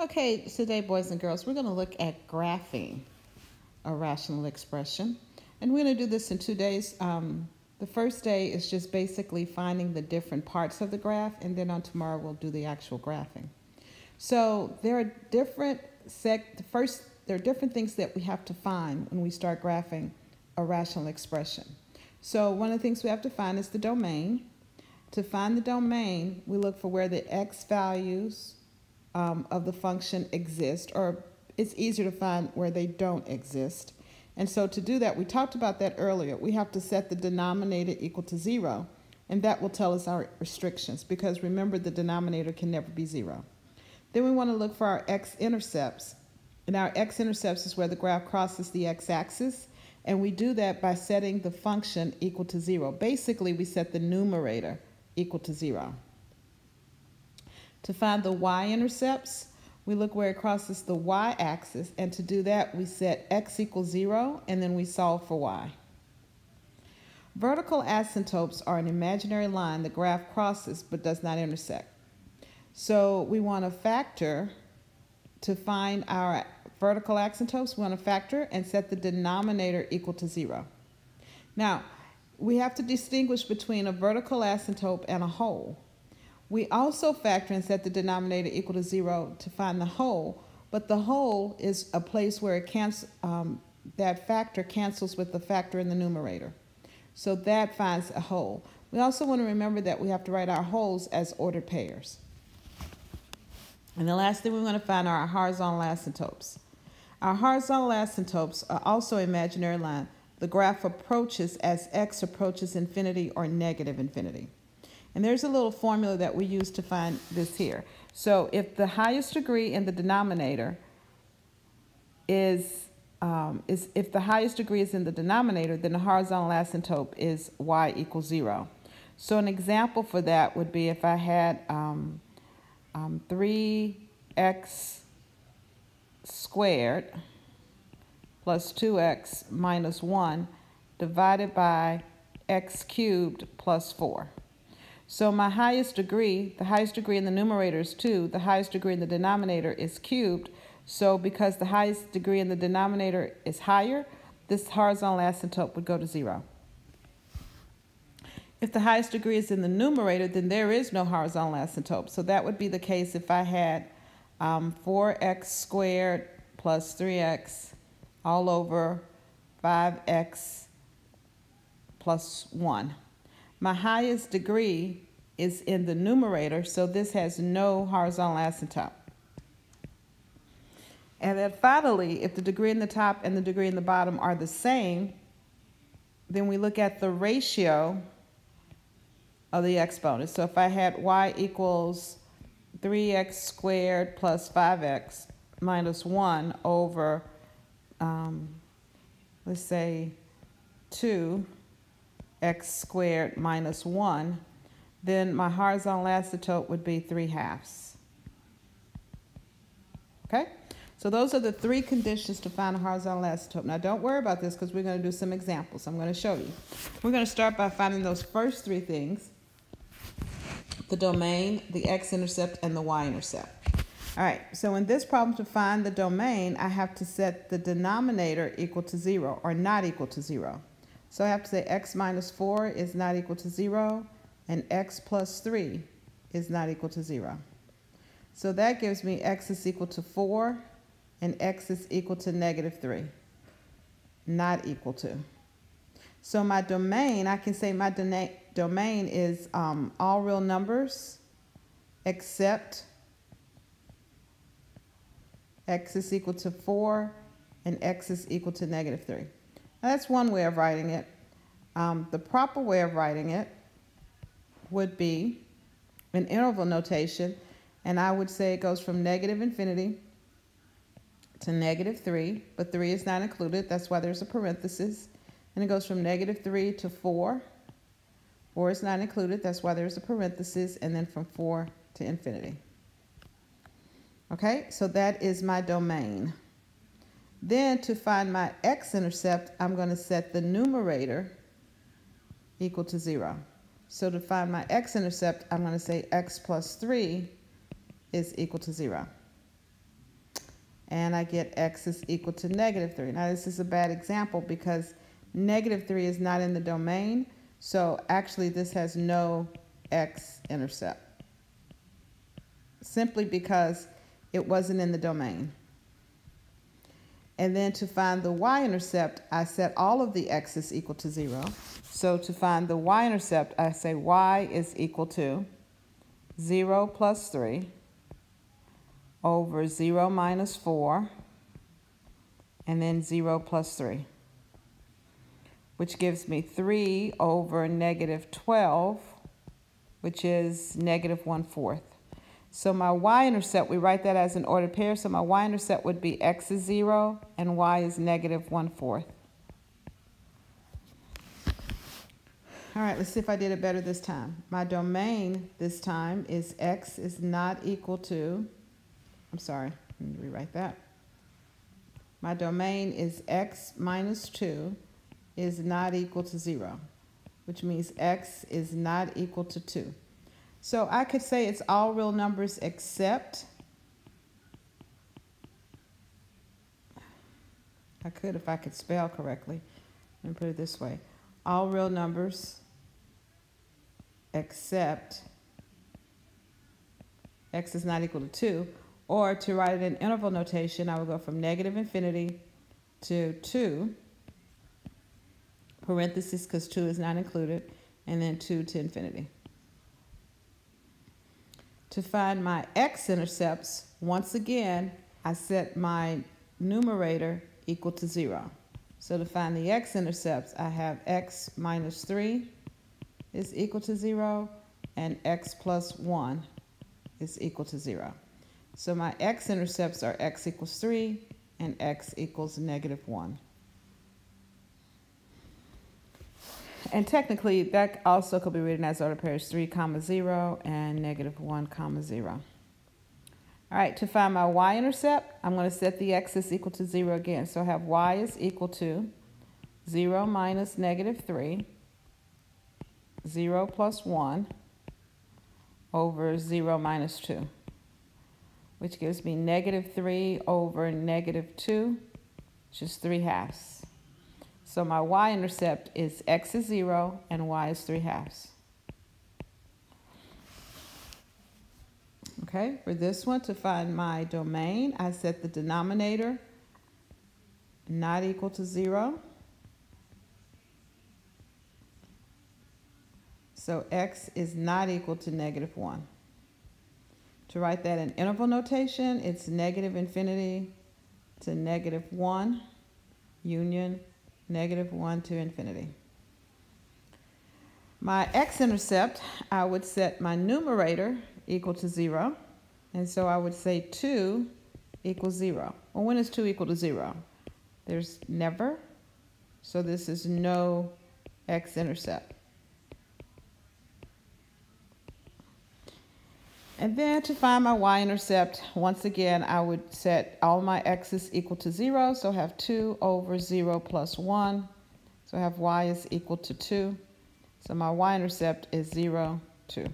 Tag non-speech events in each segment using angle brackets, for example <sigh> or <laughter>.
Okay, today, boys and girls, we're going to look at graphing a rational expression. And we're going to do this in two days. Um, the first day is just basically finding the different parts of the graph, and then on tomorrow we'll do the actual graphing. So there are different sec. The first, there are different things that we have to find when we start graphing a rational expression. So one of the things we have to find is the domain. To find the domain, we look for where the x values um, of the function exist, or it's easier to find where they don't exist. And so to do that, we talked about that earlier. We have to set the denominator equal to zero, and that will tell us our restrictions, because remember the denominator can never be zero. Then we want to look for our x-intercepts. And our x-intercepts is where the graph crosses the x-axis, and we do that by setting the function equal to zero. Basically, we set the numerator equal to zero. To find the y-intercepts, we look where it crosses the y-axis, and to do that, we set x equals 0, and then we solve for y. Vertical asymptotes are an imaginary line the graph crosses but does not intersect. So we want to factor to find our vertical asymptotes. We want to factor and set the denominator equal to 0. Now, we have to distinguish between a vertical asymptote and a hole. We also factor and set the denominator equal to zero to find the hole, but the hole is a place where it cancel, um, that factor cancels with the factor in the numerator. So that finds a hole. We also want to remember that we have to write our holes as ordered pairs. And the last thing we want to find are our horizontal asymptotes. Our horizontal asymptotes are also imaginary line. The graph approaches as x approaches infinity or negative infinity. And there's a little formula that we use to find this here. So if the highest degree in the denominator is, um, is if the highest degree is in the denominator, then the horizontal asymptote is y equals zero. So an example for that would be if I had um, um, 3x squared plus 2x minus 1 divided by x cubed plus 4. So my highest degree, the highest degree in the numerator is 2. The highest degree in the denominator is cubed. So because the highest degree in the denominator is higher, this horizontal asymptote would go to 0. If the highest degree is in the numerator, then there is no horizontal asymptote. So that would be the case if I had um, 4x squared plus 3x all over 5x plus 1. My highest degree is in the numerator, so this has no horizontal asymptote. And then finally, if the degree in the top and the degree in the bottom are the same, then we look at the ratio of the exponents. So if I had y equals 3x squared plus 5x minus 1 over, um, let's say, 2 x squared minus 1, then my horizontal asymptote would be 3 halves. Okay? So those are the three conditions to find a horizontal asymptote. Now don't worry about this because we're going to do some examples. I'm going to show you. We're going to start by finding those first three things. The domain, the x-intercept, and the y-intercept. All right, so in this problem to find the domain, I have to set the denominator equal to 0 or not equal to 0. So I have to say x minus 4 is not equal to 0, and x plus 3 is not equal to 0. So that gives me x is equal to 4, and x is equal to negative 3. Not equal to. So my domain, I can say my domain is um, all real numbers except x is equal to 4 and x is equal to negative 3. That's one way of writing it. Um, the proper way of writing it would be an interval notation, and I would say it goes from negative infinity to negative 3, but 3 is not included. That's why there's a parenthesis. And it goes from negative 3 to 4. 4 is not included. That's why there's a parenthesis. And then from 4 to infinity. Okay, so that is my domain. Then to find my x-intercept, I'm going to set the numerator equal to 0. So to find my x-intercept, I'm going to say x plus 3 is equal to 0. and I get x is equal to negative 3. Now this is a bad example because negative 3 is not in the domain, so actually this has no x-intercept, simply because it wasn't in the domain. And then to find the y-intercept, I set all of the x's equal to 0. So to find the y-intercept, I say y is equal to 0 plus 3 over 0 minus 4, and then 0 plus 3, which gives me 3 over negative 12, which is negative 1 fourth. So my y-intercept, we write that as an ordered pair, so my y-intercept would be x is 0 and y is negative 1 fourth. All right, let's see if I did it better this time. My domain this time is x is not equal to, I'm sorry, let me rewrite that. My domain is x minus 2 is not equal to 0, which means x is not equal to 2. So I could say it's all real numbers except, I could if I could spell correctly. Let me put it this way. All real numbers except x is not equal to 2. Or to write it in interval notation, I would go from negative infinity to 2, parentheses because 2 is not included, and then 2 to infinity. To find my x-intercepts, once again, I set my numerator equal to 0. So to find the x-intercepts, I have x minus 3 is equal to 0, and x plus 1 is equal to 0. So my x-intercepts are x equals 3 and x equals negative 1. And technically, that also could be written as order pairs 3 comma 0 and negative 1 comma 0. All right, to find my y-intercept, I'm going to set the x is equal to 0 again. So I have y is equal to 0 minus negative 3, 0 plus 1 over 0 minus 2, which gives me negative 3 over negative 2, which is 3 halves. So my y-intercept is x is 0 and y is 3 halves. Okay, for this one, to find my domain, I set the denominator not equal to 0. So x is not equal to negative 1. To write that in interval notation, it's negative infinity to negative 1 union negative 1 to infinity. My x-intercept, I would set my numerator equal to 0. And so I would say 2 equals 0. Well, when is 2 equal to 0? There's never. So this is no x-intercept. And then to find my y-intercept, once again, I would set all my x's equal to 0. So I have 2 over 0 plus 1. So I have y is equal to 2. So my y-intercept is 0, 2. All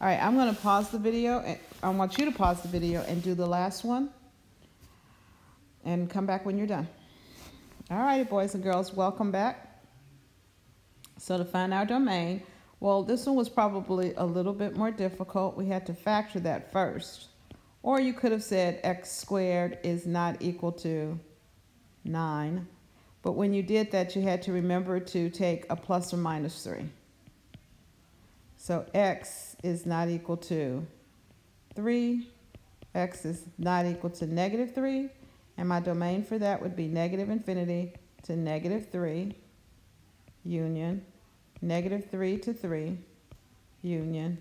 right, I'm going to pause the video. And I want you to pause the video and do the last one. And come back when you're done. All right, boys and girls, welcome back. So to find our domain, well, this one was probably a little bit more difficult. We had to factor that first. Or you could have said x squared is not equal to 9. But when you did that, you had to remember to take a plus or minus 3. So x is not equal to 3. x is not equal to negative 3. And my domain for that would be negative infinity to negative 3 union negative 3 to 3, union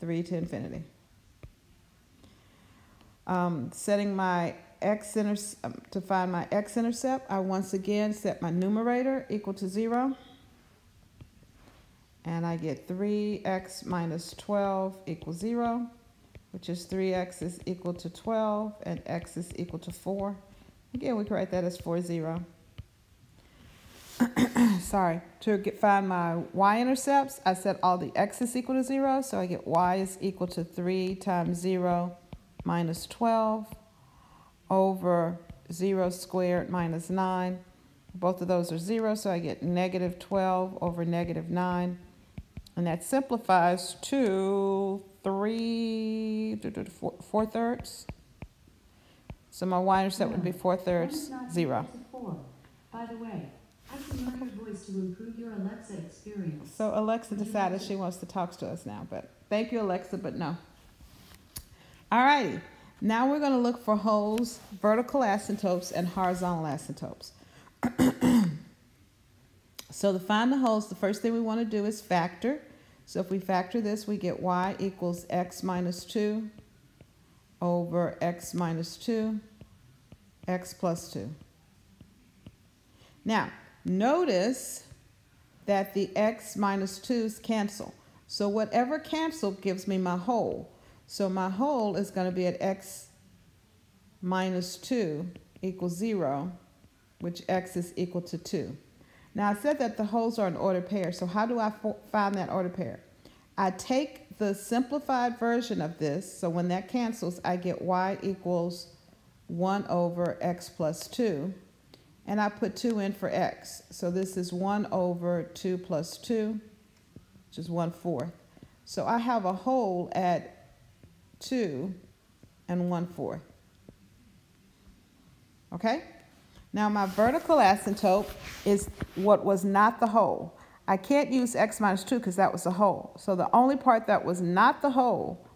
3 to infinity. Um, setting my x um, to find my x-intercept, I once again set my numerator equal to 0. And I get 3x minus 12 equals 0, which is 3x is equal to 12, and x is equal to 4. Again, we can write that as 4, 0. Sorry, to get, find my y-intercepts, I set all the x's equal to 0, so I get y is equal to 3 times 0 minus 12 over 0 squared minus 9. Both of those are 0, so I get negative 12 over negative 9. And that simplifies to 3, 4 thirds. So my y-intercept would be 4 thirds, 0. By the way, I can learn your voice to improve your Alexa experience. So Alexa decided she wants to talk to us now, but thank you, Alexa, but no. All righty. Now we're going to look for holes, vertical asymptotes, and horizontal asymptotes. <clears throat> so to find the holes, the first thing we want to do is factor. So if we factor this, we get y equals x minus 2 over x minus 2, x plus 2. Now, notice that the x minus 2's cancel. So whatever cancel gives me my hole. So my hole is going to be at x minus 2 equals 0, which x is equal to 2. Now I said that the holes are an ordered pair, so how do I find that ordered pair? I take the simplified version of this, so when that cancels, I get y equals 1 over x plus 2, and I put 2 in for x. So this is 1 over 2 plus 2, which is 1 fourth. So I have a hole at 2 and 1 4. Okay? Now my vertical asymptote is what was not the hole. I can't use x minus 2 because that was a hole. So the only part that was not the hole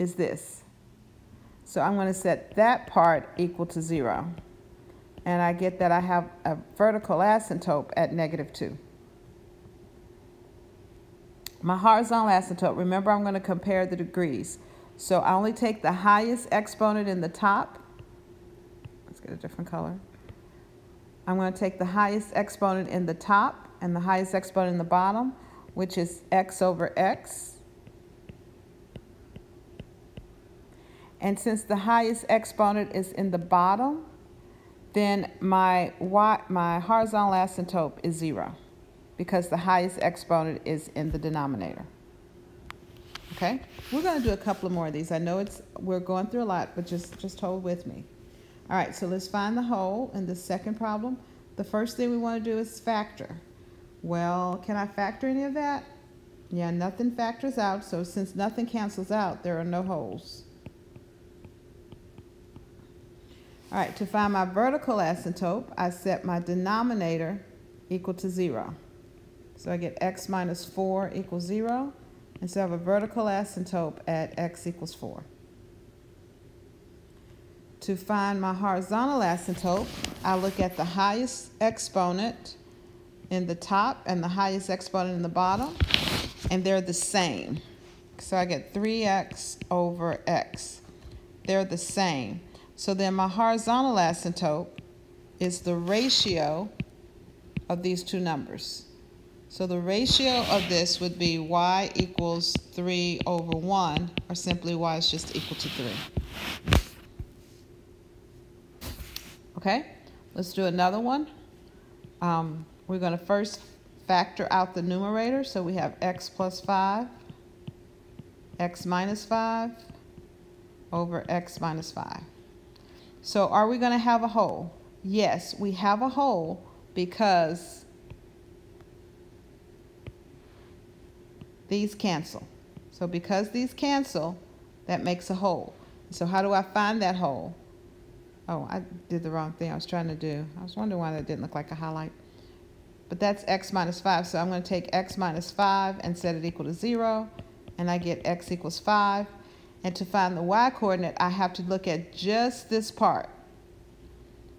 is this. So I'm going to set that part equal to 0. And I get that I have a vertical asymptote at negative 2. My horizontal asymptote, remember I'm going to compare the degrees. So I only take the highest exponent in the top. Let's get a different color. I'm going to take the highest exponent in the top and the highest exponent in the bottom, which is x over x. And since the highest exponent is in the bottom, then my, y, my horizontal asymptote is zero because the highest exponent is in the denominator. Okay, we're going to do a couple of more of these. I know it's we're going through a lot, but just just hold with me. All right, so let's find the hole in the second problem. The first thing we want to do is factor. Well, can I factor any of that? Yeah, nothing factors out, so since nothing cancels out, there are no holes. All right, to find my vertical asymptote, I set my denominator equal to 0. So I get x minus 4 equals 0. And so I have a vertical asymptote at x equals 4. To find my horizontal asymptote, I look at the highest exponent in the top and the highest exponent in the bottom, and they're the same. So I get 3x over x. They're the same. So then my horizontal asymptote is the ratio of these two numbers. So the ratio of this would be y equals 3 over 1, or simply y is just equal to 3. Okay, let's do another one. Um, we're going to first factor out the numerator. So we have x plus 5, x minus 5 over x minus 5. So are we going to have a hole? Yes, we have a hole because these cancel. So because these cancel, that makes a hole. So how do I find that hole? Oh, I did the wrong thing I was trying to do. I was wondering why that didn't look like a highlight. But that's x minus 5, so I'm going to take x minus 5 and set it equal to 0, and I get x equals 5. And to find the y-coordinate, I have to look at just this part.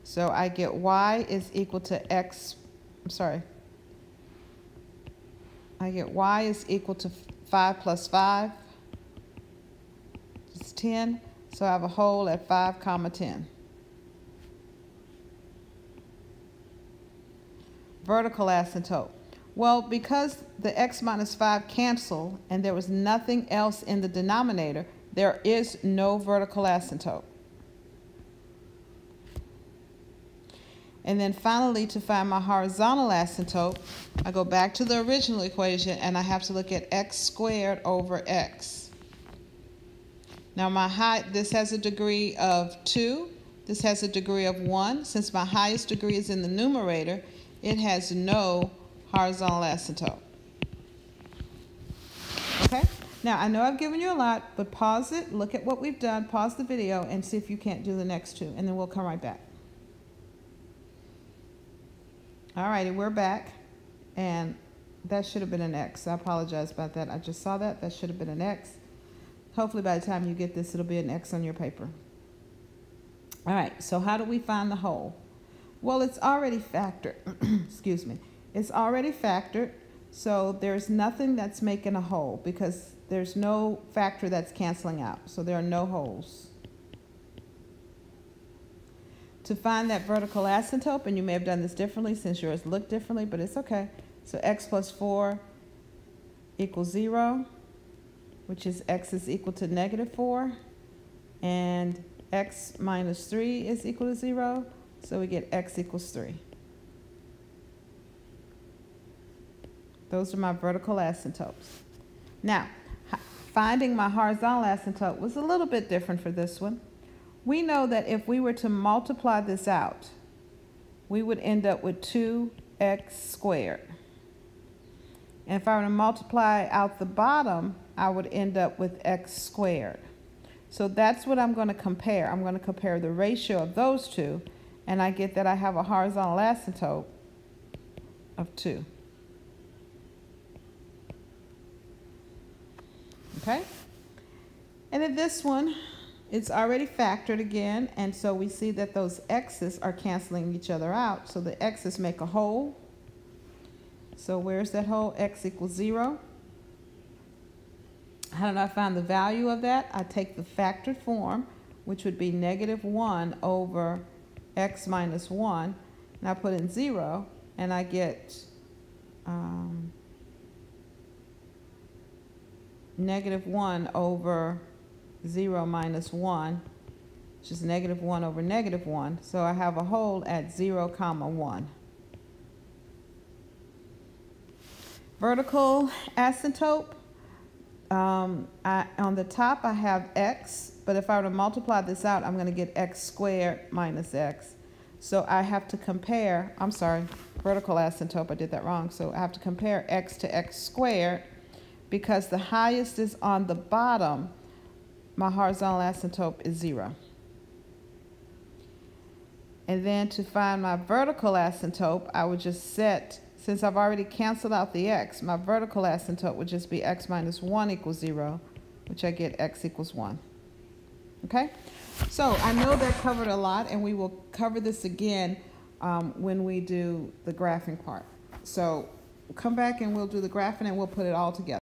So I get y is equal to x, I'm sorry, I get y is equal to 5 plus 5. It's 10. So I have a hole at 5 comma 10. Vertical asymptote. Well, because the x minus 5 cancel and there was nothing else in the denominator, there is no vertical asymptote. And then finally, to find my horizontal asymptote, I go back to the original equation and I have to look at x squared over x. Now my height, this has a degree of 2, This has a degree of 1. Since my highest degree is in the numerator, it has no horizontal asymptote. Okay? Now, I know I've given you a lot, but pause it, look at what we've done, pause the video, and see if you can't do the next two, and then we'll come right back. All righty, we're back, and that should have been an X. I apologize about that. I just saw that. That should have been an X. Hopefully by the time you get this, it'll be an X on your paper. All right, so how do we find the hole? Well, it's already factored. <clears throat> Excuse me. It's already factored, so there's nothing that's making a hole because there's no factor that's canceling out. So there are no holes. To find that vertical asymptote, and you may have done this differently since yours looked differently, but it's okay. So x plus 4 equals 0, which is x is equal to negative 4, and x minus 3 is equal to 0, so we get x equals 3. Those are my vertical asymptotes. Now, finding my horizontal asymptote was a little bit different for this one. We know that if we were to multiply this out, we would end up with 2x squared. And if I were to multiply out the bottom, I would end up with x squared. So that's what I'm going to compare. I'm going to compare the ratio of those two, and I get that I have a horizontal asymptote of 2. Okay? And in this one, it's already factored again, and so we see that those x's are canceling each other out. So the x's make a hole. So where's that hole? x equals 0. How did I find the value of that? I take the factored form, which would be negative 1 over x minus 1, and I put in 0, and I get um, negative 1 over 0 minus 1, which is negative 1 over negative 1. So I have a hole at 0 comma 1. Vertical asymptote, um, I, on the top I have x, but if I were to multiply this out, I'm going to get x squared minus x. So I have to compare, I'm sorry, vertical asymptote, I did that wrong. So I have to compare x to x squared because the highest is on the bottom, my horizontal asymptote is zero. And then to find my vertical asymptote, I would just set, since I've already canceled out the x, my vertical asymptote would just be x minus 1 equals 0, which I get x equals 1. Okay? So I know that covered a lot, and we will cover this again um, when we do the graphing part. So come back and we'll do the graphing and we'll put it all together.